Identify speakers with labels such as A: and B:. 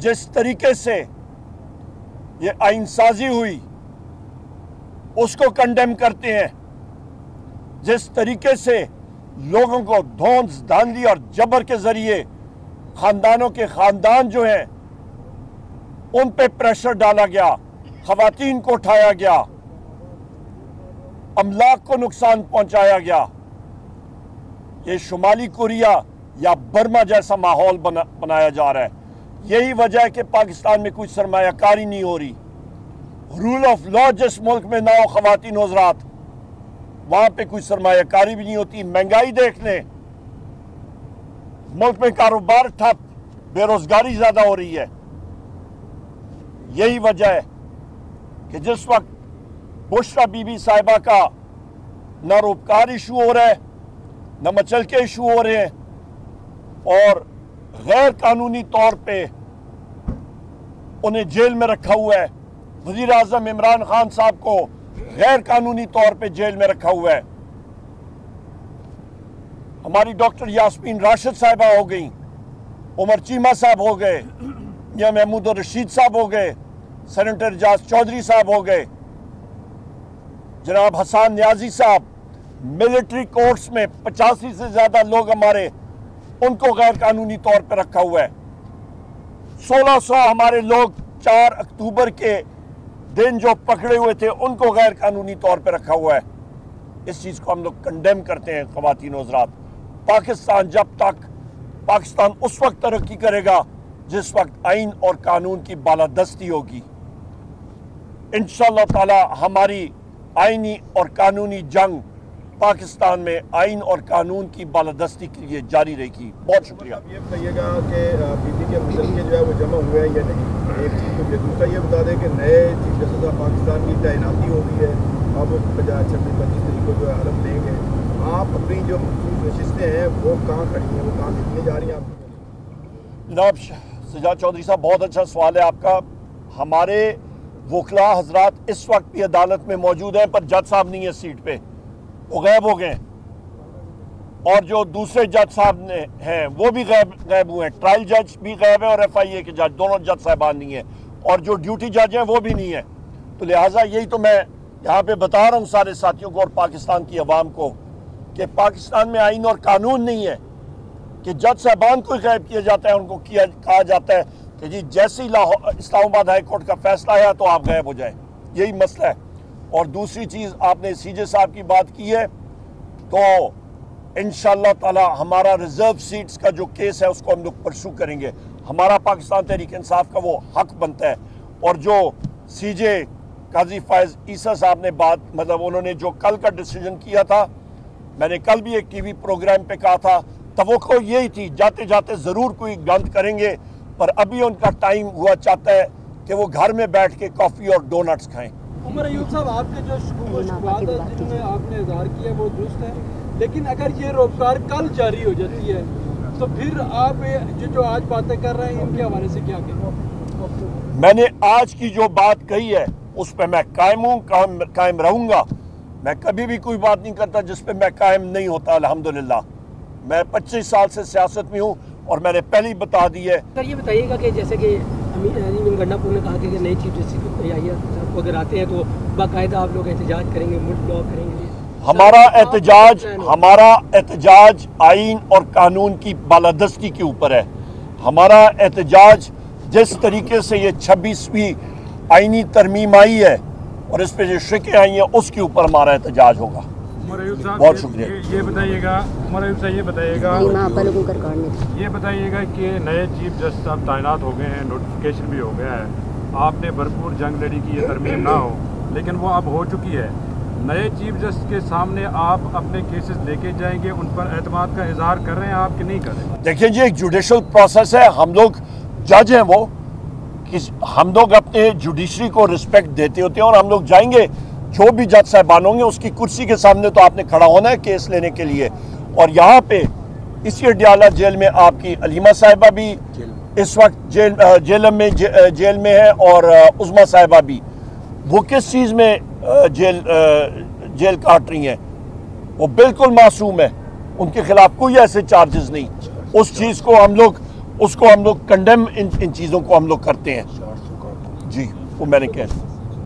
A: जिस तरीके से ये आइन साजी हुई उसको कंडेम करते हैं। जिस तरीके से लोगों को धौंस धांधली और जबर के ज़रिए खानदानों के खानदान जो हैं उन पे प्रेशर डाला गया खातन को उठाया गया अमलाक को नुकसान पहुँचाया गया। ये शुमाली कोरिया या बर्मा जैसा माहौल बना, बनाया जा रहा है। यही वजह है कि पाकिस्तान में कुछ सरमाकारी नहीं हो रही। रूल ऑफ़ लॉ जिस मुल्क में ना हो, खवातीन हजरात। वहाँ पर कोई सरमाकारी भी नहीं होती, महँगाई देख लें। मुल्क में कारोबार ठप, बेरोजगारी ज़्यादा हो रही है। यही वजह है कि जिस वक्त बुशरा बीबी साहिबा का न रोपकार इशू हो रहा है, न मचल के इशू हो रहे हैं, और गैर कानूनी तौर पर उन्हें जेल में रखा हुआ है। वज़ीर आज़म इमरान खान साहब को गैर कानूनी तौर पर जेल में रखा हुआ है। हमारी डॉक्टर यासमीन राशिद साहबा हो गई, उमर चीमा साहब हो गए या महमूद और रशीद साहब हो गए, सेनेटर जाज चौधरी साहब हो गए। जनाब हसान न्याजी साहब, मिलिट्री कोर्ट्स में पचासी से ज़्यादा लोग हमारे उनको गैर कानूनी तौर पर रखा हुआ है। 1600 हमारे लोग 4 अक्टूबर के दिन जो पकड़े हुए थे, उनको गैर कानूनी तौर पर रखा हुआ है। इस चीज़ को हम लोग कंडेम करते हैं, खवतिन हजरात। पाकिस्तान जब तक पाकिस्तान उस वक्त तरक्की करेगा, जिस वक्त आइन और कानून की बालादस्ती होगी। इन ताला हमारी आइनी और कानूनी जंग पाकिस्तान में आइन और कानून की बालादस्ती के लिए जारी रहेगी। बहुत शुक्रिया।
B: आप ये बताइएगा कि बीबी के मुतलके जो है वो जमा हुए हैं या नहीं? एक चीज़ तो दूसरा ये बता दें कि नए चीफ जस्टिस ऑफ़ पाकिस्तान की तैनाती हो गई है। अब पचास छब्बीस पच्चीस तरीक को जो है हलफ लेंगे आप अपनी जो नशस्तें हैं वो कहाँ खड़ी हैं? वो कहाँ जा रही हैं आपकी?
A: जनाब सजा चौधरी साहब बहुत अच्छा सवाल है आपका। हमारे वकला हजरात इस वक्त भी अदालत में मौजूद हैं पर जज साहब नहीं है सीट पे। वो गैब हो गए। और जो दूसरे जज साहब ने हैं, वो भी गैब गैब हुए हैं। ट्रायल जज भी गैब है और एफ़ आई ए के जज, दोनों जज साहबान नहीं है। और जो ड्यूटी जज हैं, वो भी नहीं है। तो लिहाजा यही तो मैं यहाँ पे बता रहा हूँ सारे साथियों को और पाकिस्तान की आवाम को कि पाकिस्तान में आइन और कानून नहीं है कि जज साहबान को गैब किया जाता है, उनको किया, कहा जाता है कि जी जैसे ही इस्लामाबाद हाई कोर्ट का फैसला आया तो आप गैब हो जाए। यही मसला है। और दूसरी चीज़ आपने सीजे साहब की बात की है तो इन ताला हमारा रिज़र्व सीट्स का जो केस है, उसको हम लोग परसू करेंगे। हमारा पाकिस्तान तहरीक इंसाफ का वो हक बनता है। और जो सीजे काजी फायज ईसा साहब ने बात मतलब उन्होंने जो कल का डिसीज़न किया था, मैंने कल भी एक टीवी प्रोग्राम पे कहा था तो यही थी जाते जाते ज़रूर कोई गंद करेंगे, पर अभी उनका टाइम हुआ चाहता है कि वो घर में बैठ के कॉफ़ी और डोनट्स खाएँ।
C: उमर अयूब साहब आपके जो शुरुआत जिन्होंने आपने इजहार किया वो दुरुस्त है। लेकिन अगर ये रोज़गार कल जारी हो जाती है तो फिर आप जो जो आज बातें कर रहे हैं इनके हवाले से क्या कहें?
A: मैंने आज की जो बात कही है उस पर मैं कायम हूँ कायम कायम रहूँगा। मैं कभी भी कोई बात नहीं करता जिस पर मैं कायम नहीं होता अल्हम्दुलिल्लाह। मैं 25 साल से सियासत में हूँ और मैंने पहले ही बता दी है।
D: सर ये बताइएगा कि जैसे कि अमीन गंडापुर ने कहा कि नई चीफ जस्टिस अगर आते हैं तो बाकायदा आप लोग एहतजाज करेंगे मुल्क ब्लॉक करेंगे।
A: हमारा एहतजाज हमारा एहतजाज आइन और कानून की बालादस्ती के ऊपर है। हमारा एहतजाज जिस तरीके से ये छब्बीसवीं आइनी तरमीम आई है और इस पर जो शिकें आई हैं उसके ऊपर हमारा एहतजाज होगा। बहुत शुक्रिया।
E: ये बताइएगा उमर अयूब साहब ये बताइएगा ये बताइएगा कि नए चीफ जस्टिस अब तैनात हो गए हैं नोटिफिकेशन भी हो गया है। आपने भरपूर जंग लड़ी की ये तरमीम ना हो लेकिन वो अब हो चुकी है। नए चीफ जस्टिस के सामने आप अपने केसेस लेके जाएँगे उन पर एतमाद का इजहार कर रहे हैं आप कि नहीं कर रहे?
A: देखिए जी एक जुडिशल प्रोसेस है हम लोग जज हैं वो कि हम लोग अपने जुडिशरी को रिस्पेक्ट देते होते हैं और हम लोग जाएँगे। जो भी जज साहबान होंगे उसकी कुर्सी के सामने तो आपने खड़ा होना है केस लेने के लिए। और यहाँ पे इसी अडियाला जेल में आपकी अलीमा साहिबा भी इस वक्त जेल जेल में जे, जेल में है और उस्मा साहिबा भी। वो किस चीज़ में जेल जेल काट रही हैं? वो बिल्कुल मासूम है। उनके खिलाफ कोई ऐसे चार्जेस नहीं। उस चीज़ को हम लोग उसको हम लोग कंडेम इन इन चीज़ों को हम लोग करते हैं। जी वो मैंने कह